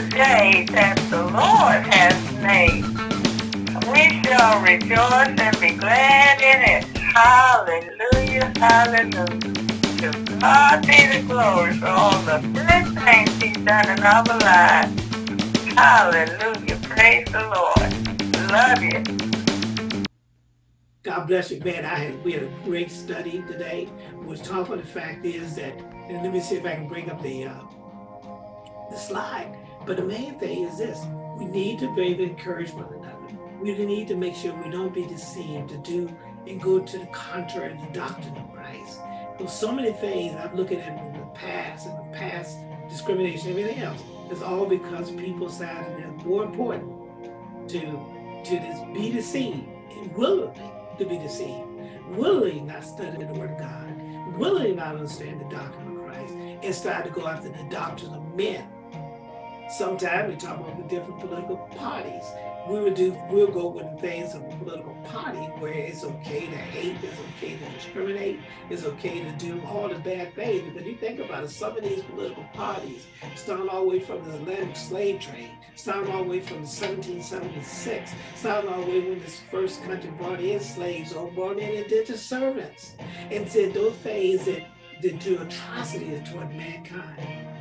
the day that the Lord has made. We shall rejoice and be glad in it. Hallelujah, hallelujah. To God be the glory for all the good things he's done in our lives. Hallelujah, praise the Lord. Love you. God bless you, man. I had we had a great study today. Was talking. The fact is that, and let me see if I can bring up the uh, the slide. But the main thing is this: we need to be able to encourage one another. We need to make sure we don't be deceived to do and go to the contrary of the doctrine of Christ. There's so many things I'm looking at in the past and the past discrimination, everything else. It's all because people decided it's more important to to this, be deceived and willingly to be deceived, willingly not study the word of God, willingly not understand the doctrine of Christ, and start to go after the doctrine of men. Sometimes we talk about the different political parties we would do we'll go with the things of a political party where it's okay to hate, it's okay to discriminate, it's okay to do all the bad things. Because you think about it, some of these political parties starting all the way from the Atlantic slave trade, starting all the way from 1776, starting all the way when this first country brought in slaves or brought in indentured servants, and said those things that, that do atrocities toward mankind,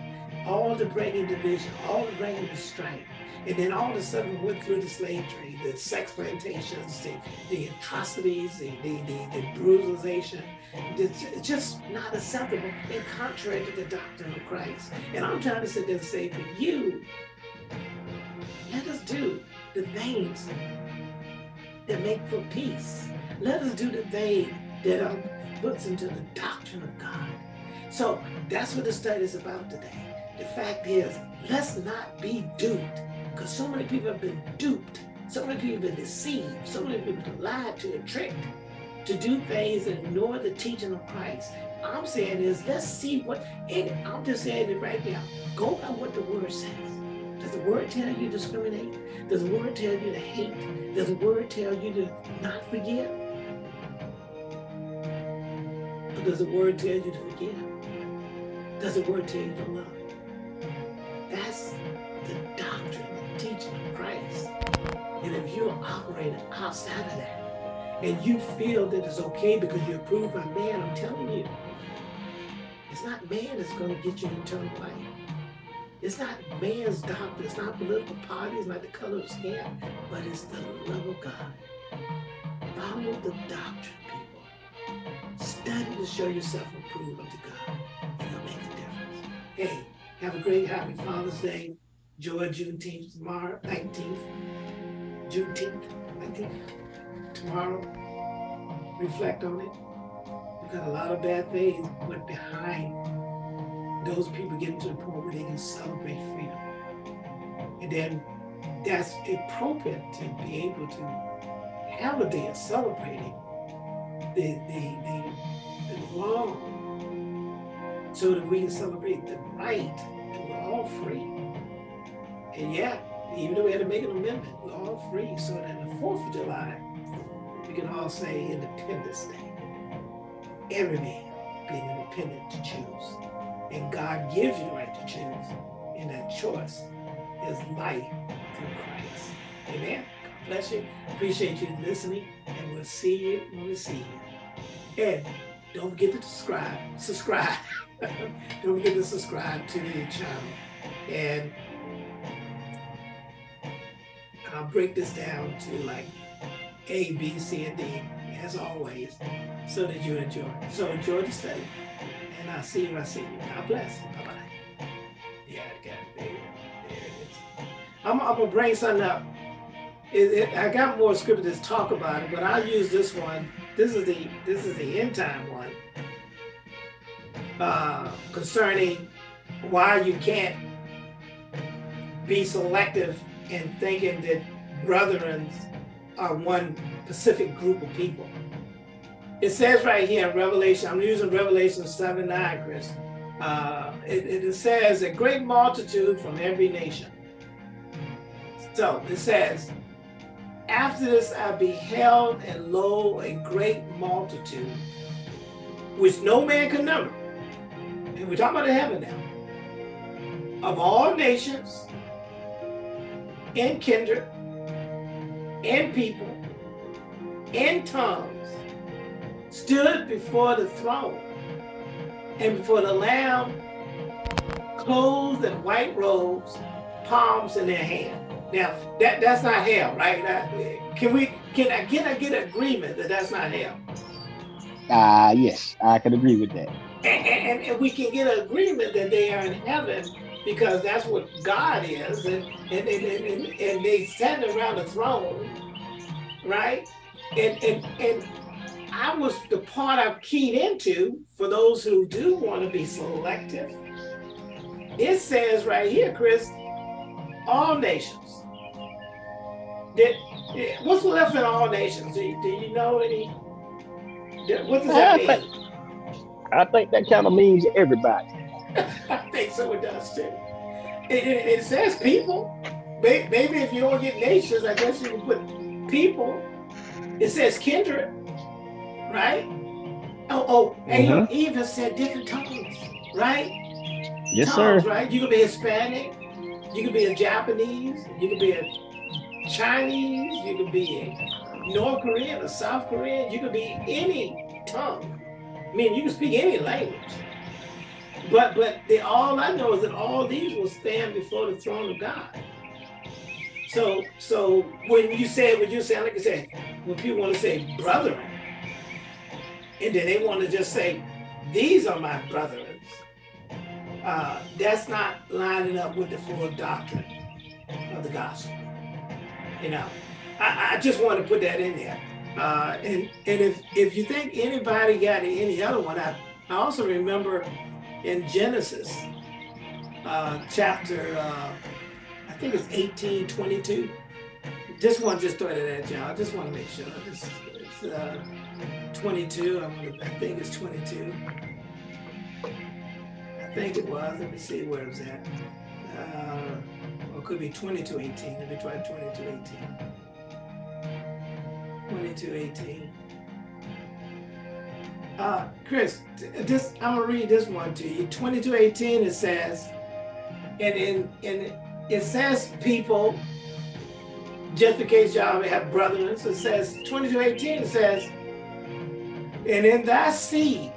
all to bring in division, all to bring in strife. And then all of a sudden we went through the slave trade, the sex plantations, the, the atrocities, the, the, the, the brutalization. It's just not acceptable and contrary to the doctrine of Christ. And I'm trying to sit there and say, for you, let us do the things that make for peace. Let us do the things that are puts into the doctrine of God. So that's what the study is about today. The fact is, let's not be duped because so many people have been duped. So many people have been deceived. So many people have been lied to and tricked to do things and ignore the teaching of Christ. I'm saying is let's see what, and I'm just saying it right now. Go by what the word says. Does the word tell you to discriminate? Does the word tell you to hate? Does the word tell you to not forgive? Or does the word tell you to forgive? Does the word tell you to love? That's the doctrine and teaching of Christ. And if you're operating outside of that, and you feel that it's okay because you're approved by man, I'm telling you, it's not man that's going to get you eternal life. It's not man's doctrine, it's not political parties, it's not the color of skin, but it's the love of God. Follow the doctrine, people. Study to show yourself approved unto God, and it'll make a difference. Hey, have a great, happy Father's Day. Joy Juneteenth tomorrow, 19th. Juneteenth, 19th. Tomorrow, reflect on it. Because a lot of bad things went behind those people getting to the point where they can celebrate freedom. And then that's appropriate to be able to have a day of celebrating the, the, the, the law so that we can celebrate the right and we're all free. And yet, even though we had to make an amendment, we're all free. So that on the 4th of July, we can all say Independence Day. Every man being independent to choose. And God gives you the right to choose. And that choice is life through Christ. Amen. God bless you. Appreciate you listening. And we'll see you when we see you. And don't forget to subscribe. Subscribe. don't forget to subscribe to the channel. And I'll break this down to like A, B, C, and D, as always, so that you enjoy. So enjoy the study, and I'll see you when I see you. God bless. Bye-bye. Yeah, I got it. There, there it is. I'm, I'm going to bring something up. It, it, I got more scripture to talk about it, but I'll use this one. This is the this is the end time one uh, concerning why you can't be selective in thinking that brethren are one specific group of people. It says right here in Revelation, I'm using Revelation 7 9, Chris. Uh, it, it says a great multitude from every nation. So it says, after this I beheld, and lo, a great multitude, which no man could number. And we're talking about the heaven now. Of all nations, and kindred and people and tongues stood before the throne and before the Lamb, clothed in white robes, palms in their hand. Now that that's not hell, right? Can we can I can I get an agreement that that's not hell? Ah, uh, yes, I can agree with that. And, and, and, we can get an agreement that they are in heaven because that's what God is, and and, and, and, and they stand around the throne, right? And and and I was the part I've keyed into for those who do want to be selective. It says right here, Chris, all nations. Did, what's left in all nations? Do you, do you know any? What does that I mean? Think, I think that kind of means everybody. I think so. It does too. It, it, it, says people. Maybe if you don't get nations, I guess you can put people. It says kindred, right? Oh, oh, and mm-hmm. you even said different tongues, right? Yes, tongues, sir. Right? You could be Hispanic. You could be a Japanese. You could be a Chinese, you could be a North Korean or South Korean, you could be any tongue. I mean, you can speak any language. But but the, all I know is that all these will stand before the throne of God. So so when you say what you say, like I said, when people want to say brethren, and then they want to just say, these are my brethren, uh, that's not lining up with the full doctrine of the gospel. You know, I, I just want to put that in there. Uh, and and if if you think anybody got any other one, I, I also remember in Genesis uh, chapter, uh, I think it's 1822. This one just it at y'all. I just want to make sure. Is uh, 22. I, want to, I think it's 22. I think it was. Let me see where it was at. Uh, or it could be 2218. Let me try 2218. 2218. Uh, Chris, this I'm gonna read this one to you. 2218 it says, and in and it says people, just in case y'all have brethren, so it says 2218 it says, and in that seed,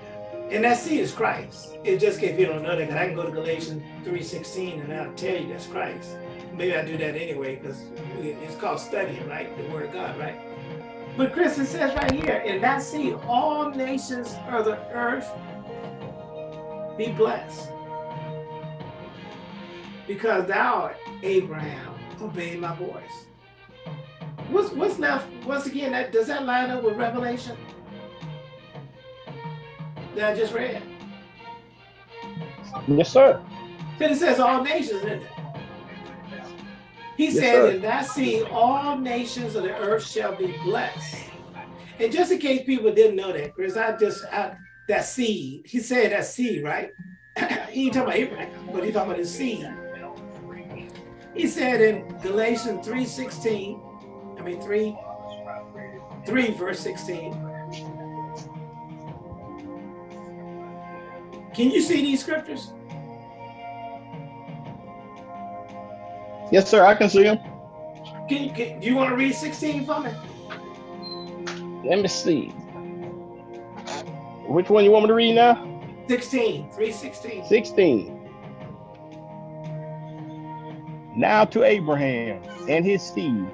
and that seed is Christ. It just if you don't know that, because I can go to Galatians 3.16 and I'll tell you that's Christ maybe I do that anyway because it's called studying, right? The Word of God, right? But Chris, it says right here, in that seed, all nations of the earth be blessed. Because thou, Abraham, obeyed my voice. What's what's left? Once again, that does that line up with Revelation that I just read? Yes, sir. Then it says all nations, isn't it? He yes, said, sir. In that seed, all nations of the earth shall be blessed. And just in case people didn't know that, Chris, I just, I, that seed, he said that seed, right? he ain't talking about Abraham, but he talking about his seed. He said in Galatians 3.16, I mean 3, 3 verse 16. Can you see these scriptures? Yes, sir. I can see them. Can you, can, do you want to read 16 for me? Let me see. Which one you want me to read now? 16, 316. 16. Now to Abraham and his seed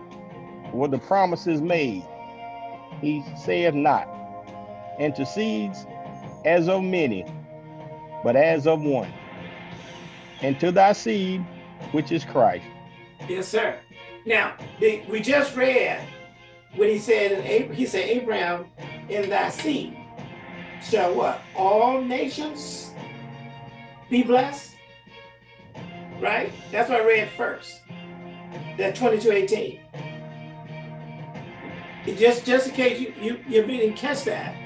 were the promises made. He saith not, and to seeds as of many, but as of one, and to thy seed, which is Christ. Yes, sir. Now, we just read what he said he said, Abraham, in thy seed shall what? All nations be blessed? Right? That's what I read first. That 2218. Just just in case you, you, you didn't catch that,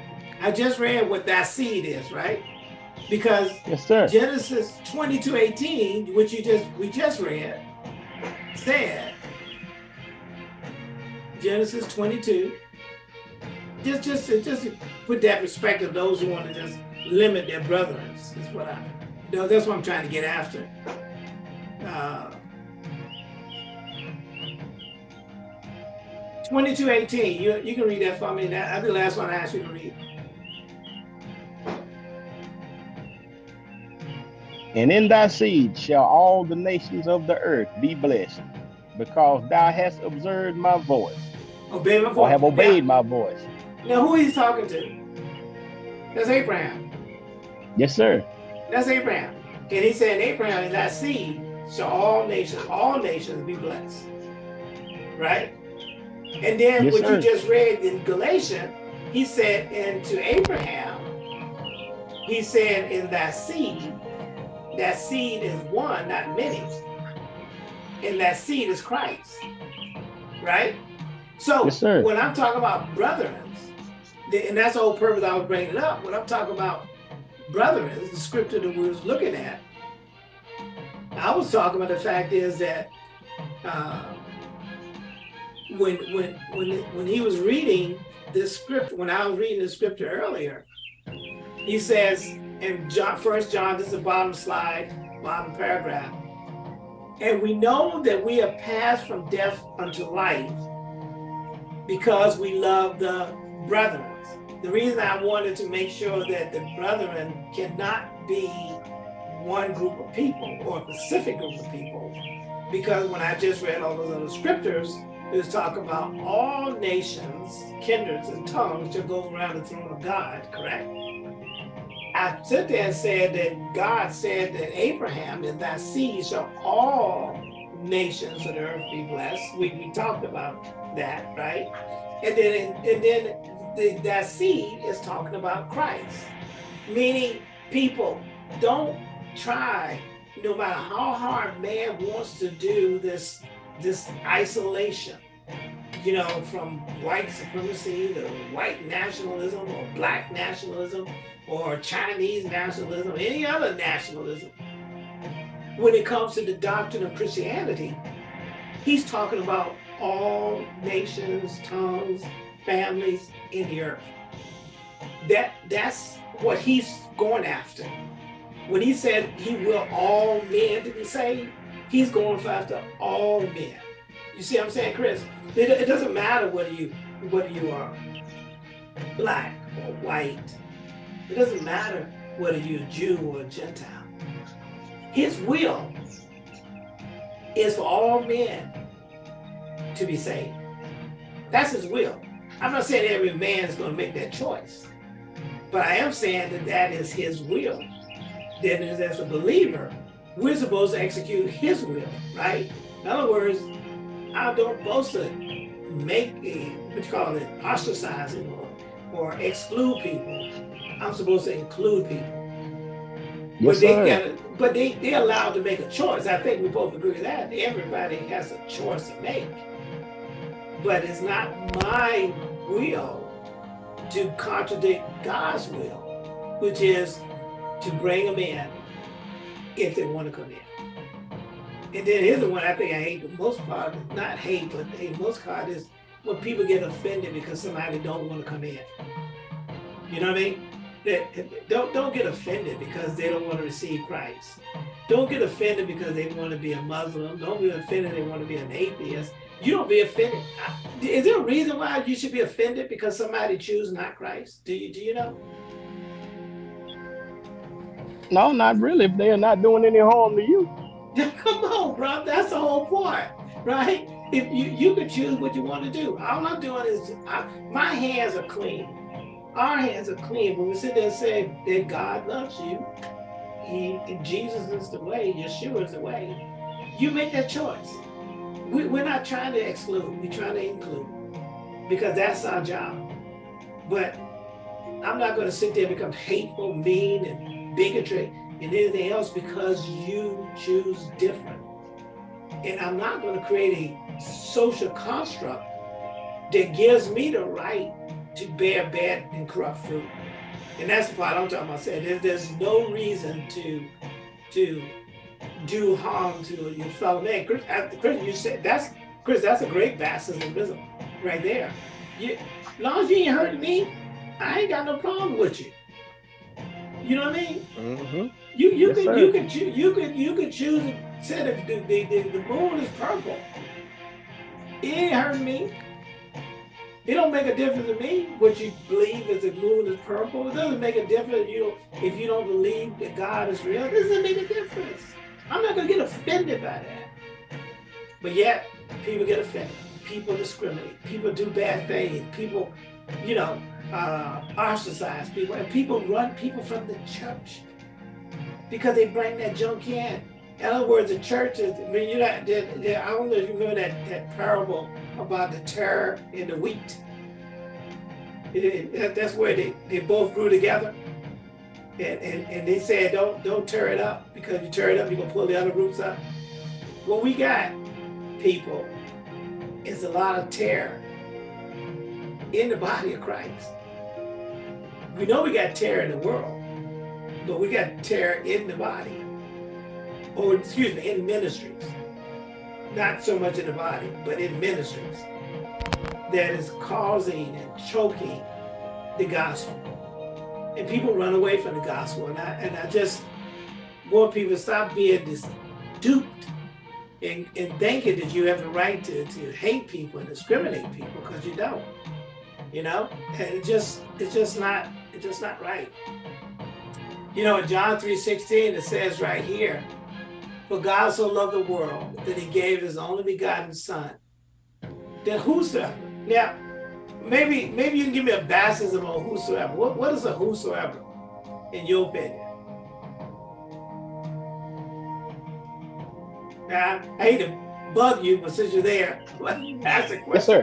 I just read what that seed is, right? Because yes, sir. Genesis 2218, which you just we just read, said, Genesis 22, just just just put that perspective, those who want to just limit their brothers is what I, you know, that's what I'm trying to get after. Uh, 22, 18. You, you can read that for me. That, that'll be the last one I asked you to read. And in thy seed shall all the nations of the earth be blessed, because thou hast observed my voice, Obey my or voice. have obeyed my voice. Now, now who he's talking to? That's Abraham. Yes, sir. That's Abraham. And he said, Abraham, in that seed shall all nations, all nations be blessed. Right? And then Yes, what sir. you just read in Galatians, he said, and to Abraham, he said, in that seed, that seed is one, not many. And that seed is Christ. Right? So Yes, when I'm talking about brethren, and that's the whole purpose I was bringing it up. When I'm talking about brethren, the scripture that we was looking at, I was talking about the fact is that uh, when when when when he was reading this script, when I was reading the scripture earlier, he says in John, First John, this is the bottom slide, bottom paragraph, and we know that we have passed from death unto life because we love the brethren. The reason I wanted to make sure that the brethren cannot be one group of people or a specific group of people, because when I just read all those other scriptures, it was talk about all nations, kindreds, and tongues shall go around the throne of God, correct? I sit there and said that God said that Abraham in that seed shall all nations of the earth be blessed. We, we talked about that, right? And then and then the, that seed is talking about Christ, meaning people don't try, no matter how hard man wants to do this this isolation, you know, from white supremacy to white nationalism or black nationalism or Chinese nationalism, any other nationalism. When it comes to the doctrine of Christianity, he's talking about all nations, tongues, families in the earth. That that's what he's going after. When he said he will all men to be saved, he's going after all men. You see what I'm saying, Chris? It, it doesn't matter whether you whether you are black or white. It doesn't matter whether you're a Jew or a Gentile. His will is for all men to be saved. That's his will. I'm not saying every man is going to make that choice, but I am saying that that is his will. Then, as a believer, we're supposed to execute his will, right? In other words, I don't supposed to make a, what you call it, ostracizing or, or exclude people. I'm supposed to include people. Yes, but they sir. got but they, they're allowed to make a choice. I think we both agree with that. Everybody has a choice to make. But it's not my will to contradict God's will, which is to bring them in if they want to come in. And then here's the one I think I hate the most part, not hate, but the most part is when people get offended because somebody don't want to come in. You know what I mean? That- Don't don't get offended because they don't want to receive Christ. Don't get offended because they want to be a Muslim. Don't be offended they want to be an atheist. You don't be offended. Is there a reason why you should be offended because somebody choose not Christ? Do you do you know? No, not really. If they are not doing any harm to you. Come on, bro. That's the whole point, right? If you you can choose what you want to do. All I'm doing is I, my hands are clean. Our hands are clean. When we sit there and say that God loves you, He Jesus is the way, Yeshua is the way. You make that choice. We, we're not trying to exclude. We're trying to include because that's our job. But I'm not going to sit there and become hateful, mean, and bigotry and anything else because you choose different. And I'm not going to create a social construct that gives me the right to bear bad and corrupt fruit. And that's the part I'm talking about. Saying there's, there's no reason to to do harm to your fellow man. Chris, uh, Chris, you said that's Chris. That's a great baptism right there. You, as long as you ain't hurting me, I ain't got no problem with you. You know what I mean? Mm-hmm. You you Yes, could sir. you could choo- you could you could choose say that the, the, the, the moon is purple. It ain't hurting me. It don't make a difference to me what you believe is the moon is purple. It doesn't make a difference if you if you don't believe that God is real. It doesn't make a difference. I'm not gonna get offended by that. But yet, people get offended. People discriminate. People do bad things. People, you know, uh, ostracize people, and people run people from the church because they bring that junk in. In other words, the church is, I mean, you know, I don't know if you remember that, that parable about the tare and the wheat. It, it, that's where they, they both grew together. And, and, and they said, don't, don't tear it up because you tear it up, you're going to pull the other roots up. What we got, people, is a lot of tare in the body of Christ. We know we got tare in the world, but we got tare in the body or excuse me, in ministries, not so much in the body, but in ministries, that is causing and choking the gospel. And people run away from the gospel. And I, and I just want people to stop being this duped and, and thinking that you have the right to, to hate people and discriminate people because you don't. You know? And it just it's just not it's just not right. You know, in John 3:16, it says right here, for God so loved the world that he gave his only begotten son. That whosoever. Now, maybe maybe you can give me a baptism on whosoever. What, what is a whosoever in your opinion? Now, I hate to bug you, but since you're there, ask a question. Yes, sir.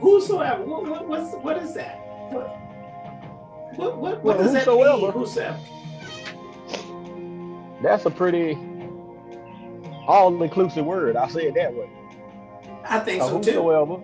Whosoever. What, what, what's, what is that? What, what, what, what Well, does that whosoever. mean? Whosoever. That's a pretty all-inclusive word. I'll say it that way. I think A so too. whosoever.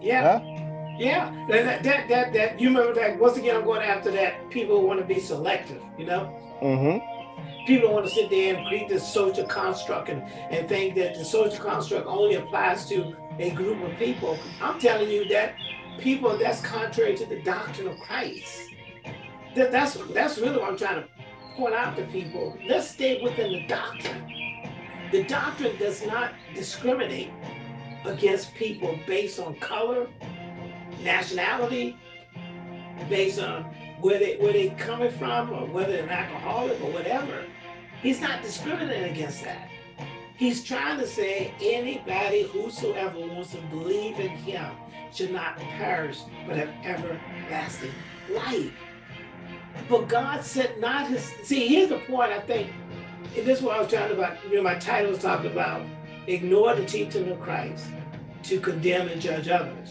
Yeah. Huh? Yeah, that, that, that, that, that, you remember that, once again, I'm going after that, people want to be selective, you know? Mm-hmm. People want to sit there and create this social construct and, and think that the social construct only applies to a group of people. I'm telling you that people, that's contrary to the doctrine of Christ. That, that's, that's really what I'm trying to point out to people. Let's stay within the doctrine. The doctrine does not discriminate against people based on color, nationality, based on where they where they coming from or whether they're an alcoholic or whatever. He's not discriminating against that. He's trying to say anybody whosoever wants to believe in him should not perish but have everlasting life. But God said not his see, here's the point I think, this is what I was talking about, you know, my title was talking about ignore the teaching of Christ to condemn and judge others.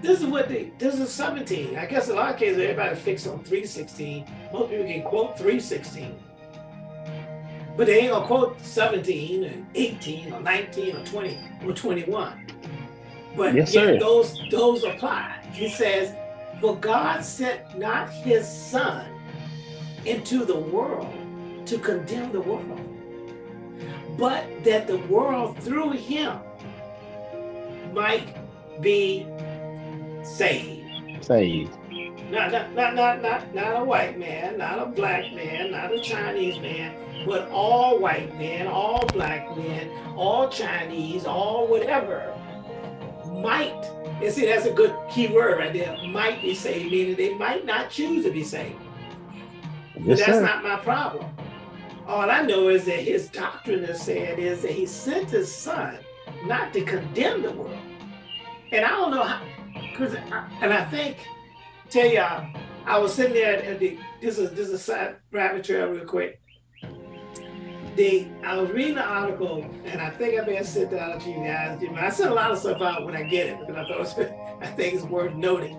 This is what they, this is 17. I guess in a lot of cases, everybody fixed on 316. Most people can quote 316. But they ain't gonna quote 17 and 18 or 19 or 20 or 21. But Yes, sir. those those apply. He says, For God sent not his son into the world to condemn the world, but that the world through him might be saved. Saved. Not, not, not, not, not, not a white man, not a black man, not a Chinese man, but all white men, all black men, all Chinese, all whatever might. And see, that's a good key word right there. Might be saved, meaning they might not choose to be saved. Yes, that's sir. not my problem. All I know is that his doctrine is said is that he sent his son not to condemn the world. And I don't know how, because, and I think, tell y'all, I was sitting there at the, this is this is a side rabbit trail real quick. The, I was reading the article, and I think I may have sent that out to you guys. I send a lot of stuff out when I get it because I thought it was, I think it's worth noting.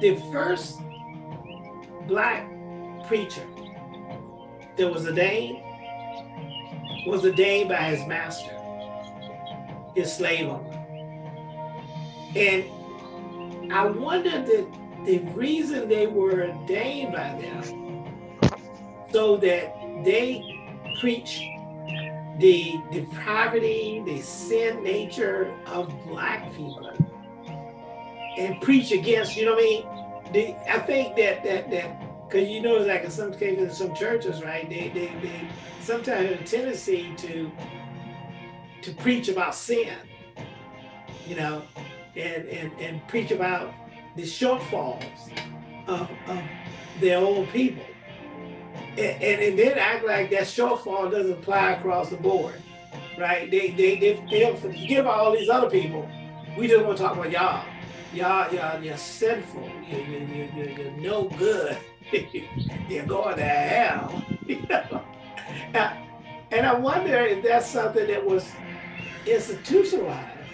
The first black preacher that was a ordained was ordained by his master, his slave owner. And I wonder that the reason they were ordained by them so that they preach the depravity, the sin nature of black people and preach against, you know what I mean? The, I think that that that because you know, like in some cases, in some churches, right? They they they sometimes have a tendency to to preach about sin, you know, and and and preach about the shortfalls of, of their own people. And, and, and then act like that shortfall doesn't apply across the board, right? They they they, forget about all these other people. We just want to talk about y'all. Y'all, y'all, you're sinful. You, you, you, you, you're no good. you're going to hell. You know? and I wonder if that's something that was institutionalized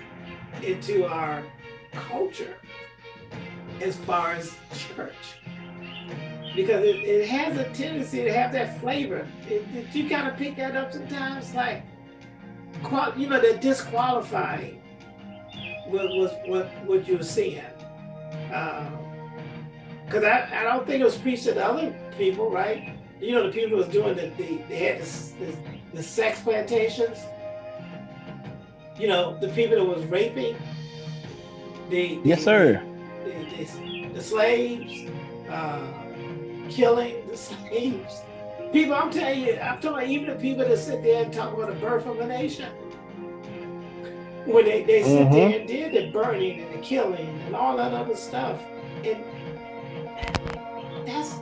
into our culture as far as church because it, it has a tendency to have that flavor. It, it, you kind of pick that up sometimes, like, you know, they're disqualifying what, what, what, what you're seeing. Um, Because I, I don't think it was preached to the other people, right? You know, the people was doing the, the they had the, sex plantations. You know, the people that was raping. The, the yes, sir. The, the, the slaves. Uh, killing the slaves. People, I'm telling you, I'm talking about even the people that sit there and talk about the birth of a nation. When they, they sit mm-hmm. there and did the burning and the killing and all that other stuff. And that's,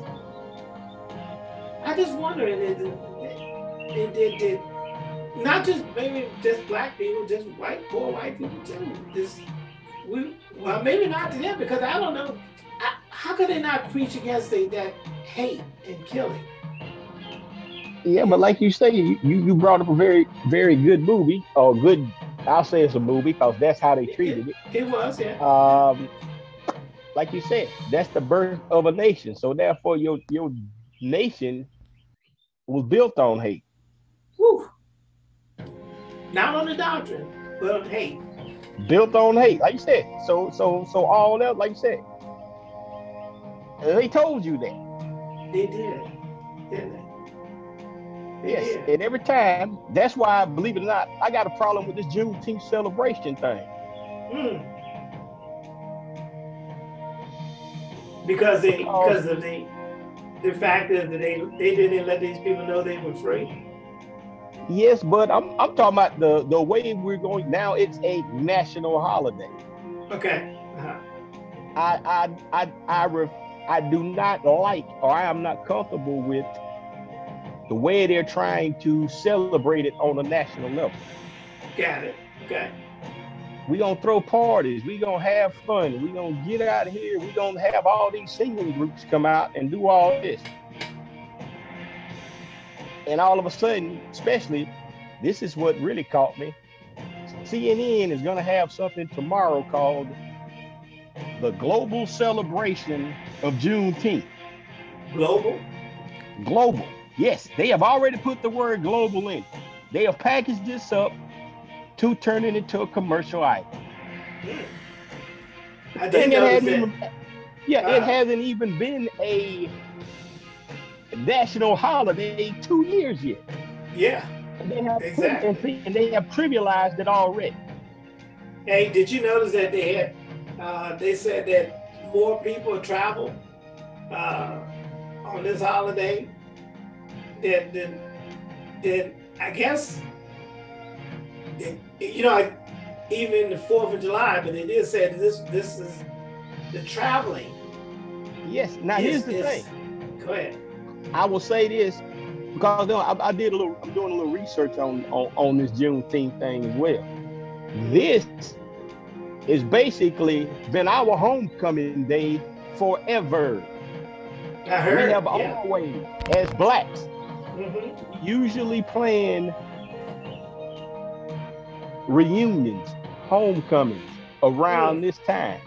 I just wonder, did, did, did, did not just maybe just black people, just white, poor white people too. This, we, well, maybe not to them because I don't know. I, how could they not preach against that hate and killing. Yeah, but like you say, you, you brought up a very, very good movie, or good, I'll say it's a movie because that's how they treated it. It, it was, yeah. Um, like you said, that's the birth of a nation. So therefore, your your nation was built on hate. Woo. Not on the doctrine, but on hate. Built on hate, like you said. So so so all else, like you said, they told you that. They did, didn't they? they yes, did. and every time, that's why, believe it or not, I got a problem with this Juneteenth celebration thing. Mm. Because they, because of the, the fact that they, they didn't let these people know they were free. Yes, but I'm, I'm talking about the, the way we're going now. It's a national holiday. Okay. Uh-huh. I I I I ref, I do not like or I am not comfortable with the way they're trying to celebrate it on a national level. Got it. Okay. We gonna throw parties. We gonna have fun. We gonna get out of here. We gonna have all these singing groups come out and do all this. And all of a sudden, especially, this is what really caught me. CNN is gonna have something tomorrow called the global celebration of Juneteenth. Global? Global. Yes, they have already put the word global in. They have packaged this up to turn it into a commercial item. Hmm. I didn't know even, Yeah, it hasn't even been a national holiday two years yet. Yeah. And they have exactly. and they have trivialized it already. Hey, did you notice that they had uh, they said that more people travel uh, on this holiday than, than, than I guess, you know, even the 4th of July, but they did say this, this is the traveling. Yes. Now, here's the thing. Go ahead. I will say this because I, I, did a little, I'm doing a little research on, on, on this Juneteenth thing as well. This it's basically been our homecoming day forever. I heard. We have yeah. always, as blacks, mm-hmm. usually plan reunions, homecomings around this time.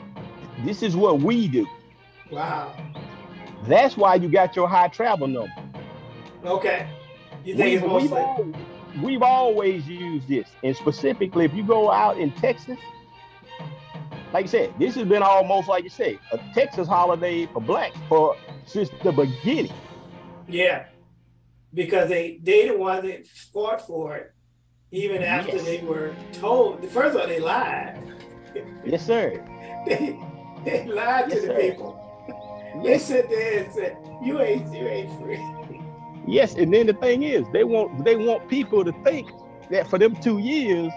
This is what we do. Wow. That's why you got your high travel number. Okay. You think we, we've, always, we've always used this. And specifically, if you go out in Texas, like I said, this has been almost like you say, a Texas holiday for blacks for since the beginning. Yeah, because they they the ones that fought for it, even after yes. they were told. First of all, they lied. Yes, sir. they, they lied yes, to the sir. people. They sit there and said, "You ain't you ain't free." Yes, and then the thing is, they want they want people to think that for them two years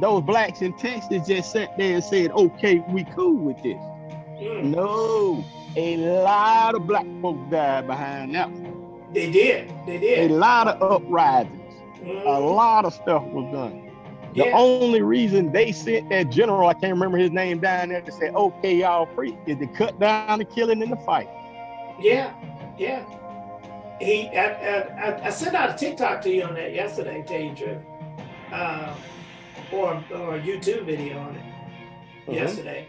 those blacks in Texas just sat there and said, okay, we cool with this. Mm. No, a lot of black folks died behind that. They did. They did. A lot of uprisings. A lot of stuff was done. The yeah. only reason they sent that general, I can't remember his name down there, to say, okay, y'all free, is to cut down the killing in the fight. Yeah, yeah. He, I, I, I sent out a TikTok to you on that yesterday, tell you the truth, uh, or, or a YouTube video on it mm-hmm. yesterday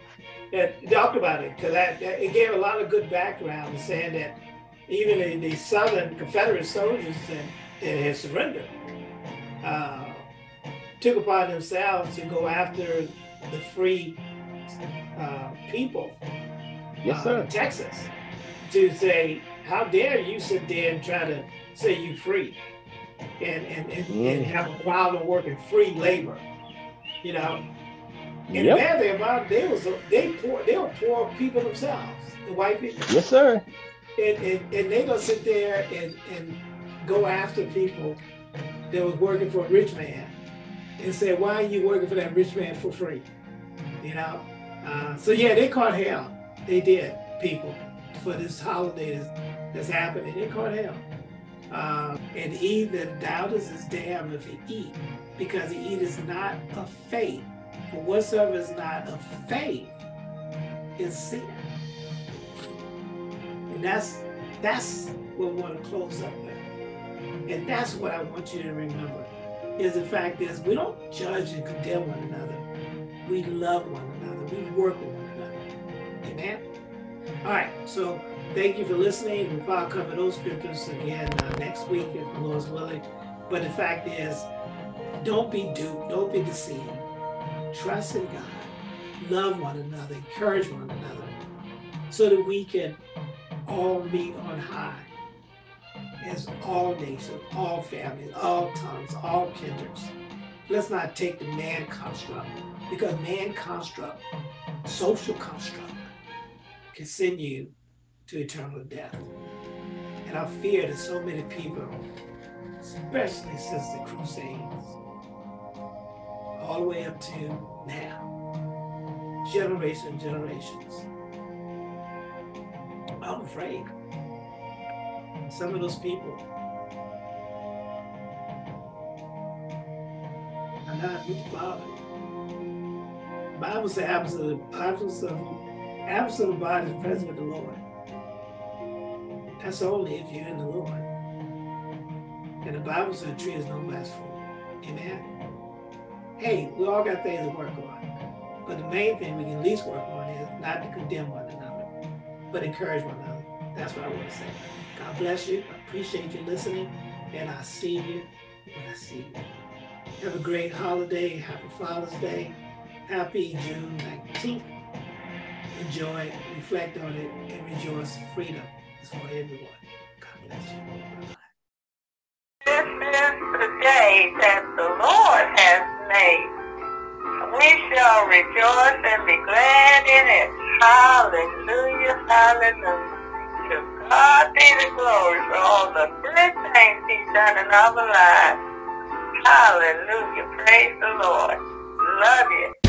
that talked about it because it gave a lot of good background saying that even the, the Southern Confederate soldiers that, that had surrendered uh, took upon themselves to go after the free uh, people yes, sir. in Texas to say, how dare you sit there and try to say you free and, and, and, mm. and have a problem working free labor, you know? And yep. the bad thing about they was they poor they were poor people themselves, the white people. Yes, sir. And and, and they gonna sit there and, and go after people that was working for a rich man and said, why are you working for that rich man for free? You know? Uh, so yeah, they caught hell. They did, people, for this holiday that's, happening. They caught hell. Uh, and he that doubteth is damned if he eat, because he eat is not of faith. For whatsoever is not of faith is sin. And that's that's what we want to close up. And that's what I want you to remember. Is the fact is we don't judge and condemn one another. We love one another. We work with one another. Amen. All right. So thank you for listening. We'll probably cover those scriptures again uh, next week if the Lord's willing. But the fact is, don't be duped. Don't be deceived trust in God, love one another, encourage one another, so that we can all meet on high as all nations, all families, all tongues, all kindreds. Let's not take the man construct, because man construct, social construct, can send you to eternal death. And I fear that so many people, especially since the Crusades, all the way up to now. Generation, generations. I'm afraid. Some of those people are not with the Father. The Bible says absence of absence of absence of body is present with the Lord. That's only if you're in the Lord. And the Bible says a tree is no for. Amen hey, we all got things to work on. But the main thing we can at least work on is not to condemn one another, but encourage one another. That's what I want to say. God bless you. I appreciate you listening. And I see you when I see you. Have a great holiday. Happy Father's Day. Happy June 19th. Enjoy, reflect on it, and rejoice. Freedom is for everyone. God bless you. This is the day that the Lord has made. We shall rejoice and be glad in it. Hallelujah, hallelujah. God be the glory for all the good things he's done in our lives. Hallelujah. Praise the Lord. Love you.